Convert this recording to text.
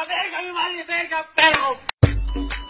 la verga, mi madre, verga, perro.